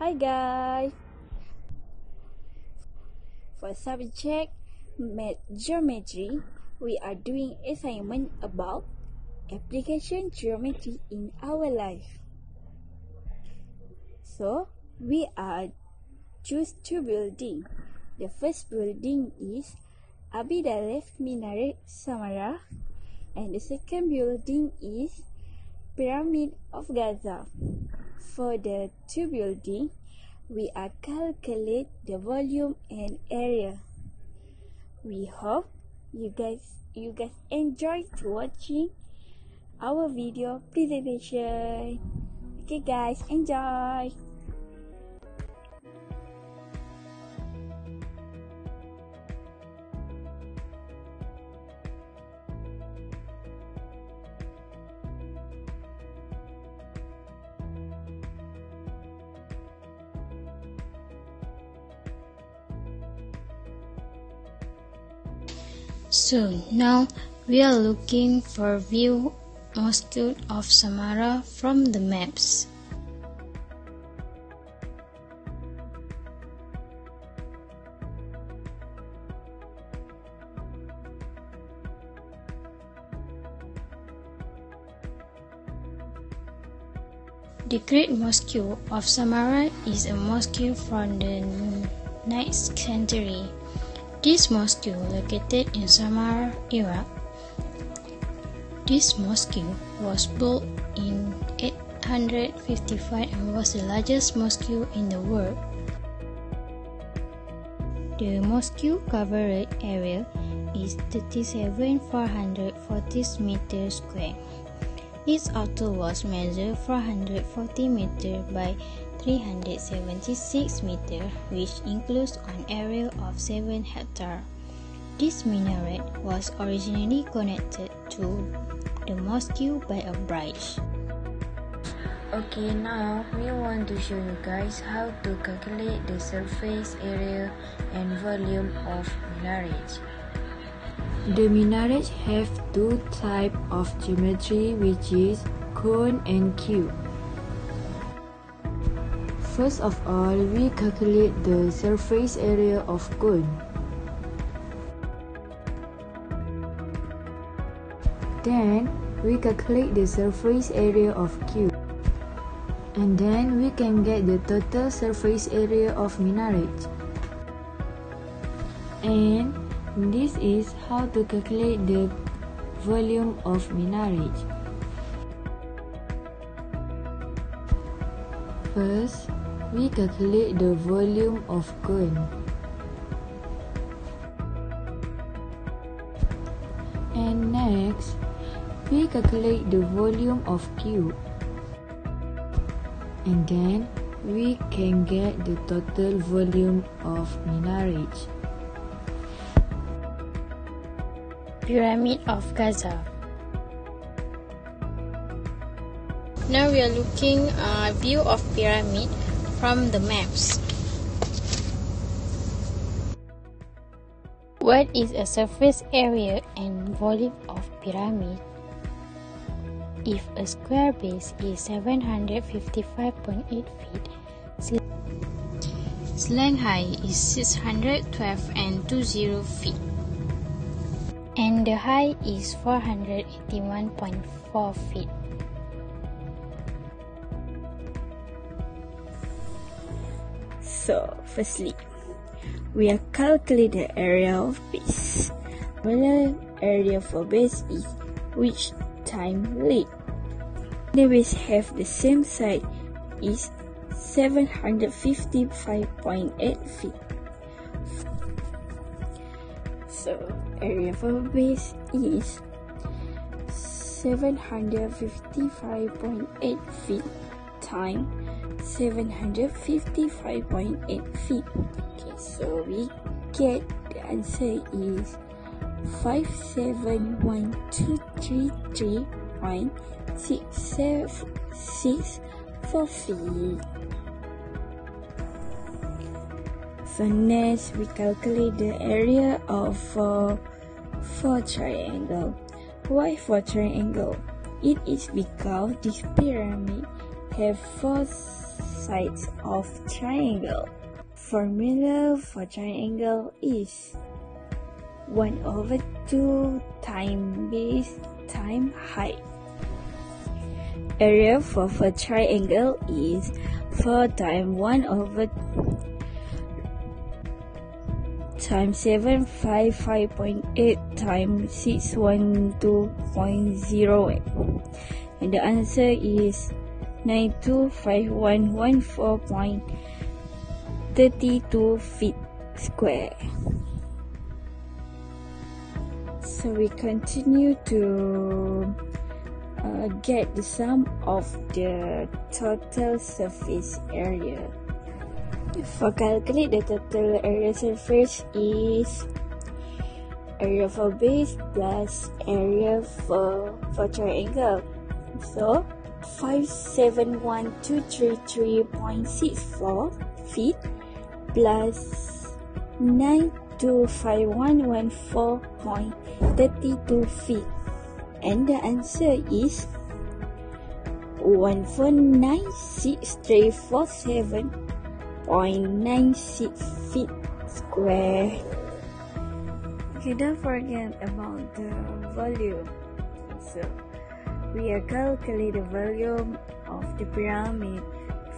Hi guys! For subject Math Geometry, we are doing assignment about application geometry in our life. So, we are choose two building. The first building is Abidalef Minaret Samara and the second building is Pyramid of Gaza. For the two building, we are calculate the volume and area. We hope you guys you guys enjoy watching our video presentation. Okay guys, enjoy. So now we are looking for view mosque of Samara from the maps. The Great Mosque of Samara is a mosque from the 9th century. This mosque located in Samara, Iraq. This mosque was built in 855 and was the largest mosque in the world. The mosque covered area is 37,440 meters square. Its outer walls measure 440 meters by 376 meter, which includes an area of 7 hectare. This minaret was originally connected to the mosque by a bridge. Okay, now we want to show you guys how to calculate the surface area and volume of minaret. The minarets have two types of geometry which is cone and cube. First of all, we calculate the surface area of cone. Then, we calculate the surface area of cube. And then, we can get the total surface area of minaret. And this is how to calculate the volume of minaret. First, we calculate the volume of cone. And next, we calculate the volume of cube. And then, we can get the total volume of minaret. Pyramid of Gaza. Now we are looking a uh, view of pyramid from the maps. What is a surface area and volume of pyramid? If a square base is 755.8 feet, slant height is 612 and 20 feet and the height is 481.4 feet. So, firstly, we are calculate the area of base. The area for base is which time length. The base have the same side is 755.8 feet. So, area for base is 755.8 feet time 755.8 feet. Okay, so we get the answer is 5712333.664 feet. So next we calculate the area of uh, four triangle. Why four triangle? It is because this pyramid have four sides of triangle. Formula for triangle is 1 over 2 time base time height. Area for a triangle is 4 times 1 over times 755.8 times 612.08 and the answer is 925114.32 feet square. So we continue to uh, get the sum of the total surface area. For calculate the total area surface is area for base plus area for for triangle. So 571233.64 feet plus 92514.32 feet. And the answer is 1496347.96 feet square. Okay, don't forget about the volume. So, we are calculate the volume of the pyramid.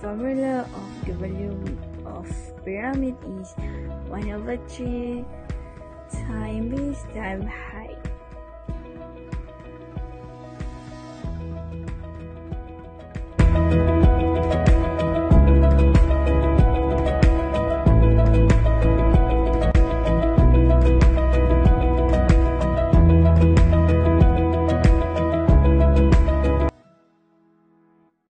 Formula of the volume of pyramid is 1 over 3 times time height.